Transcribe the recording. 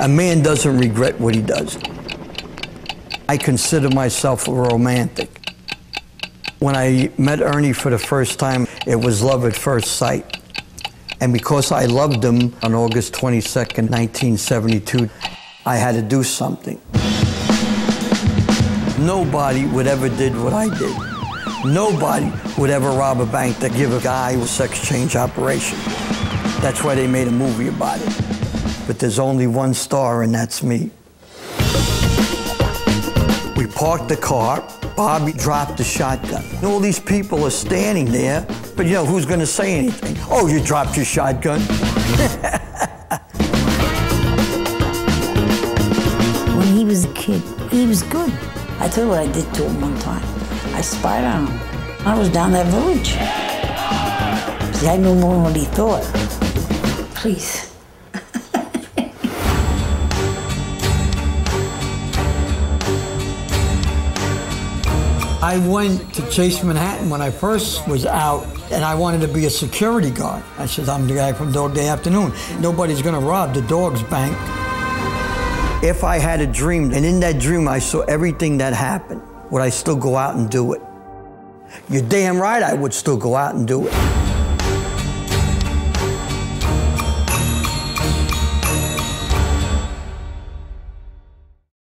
A man doesn't regret what he does. I consider myself a romantic. When I met Ernie for the first time, it was love at first sight. And because I loved him on August 22nd, 1972, I had to do something. Nobody would ever did what I did. Nobody would ever rob a bank to give a guy a sex change operation. That's why they made a movie about it. But there's only one star, and that's me. We parked the car. Bobby dropped the shotgun. And all these people are standing there, but you know, who's gonna say anything? Oh, you dropped your shotgun? When he was a kid, he was good. I tell you what I did to him one time. I spied on him. I was down that village. See, I knew more than what he thought. Please. I went to Chase Manhattan when I first was out, and I wanted to be a security guard. I said, I'm the guy from Dog Day Afternoon. Nobody's gonna rob the dog's bank. If I had a dream, and in that dream I saw everything that happened, would I still go out and do it? You're damn right I would still go out and do it.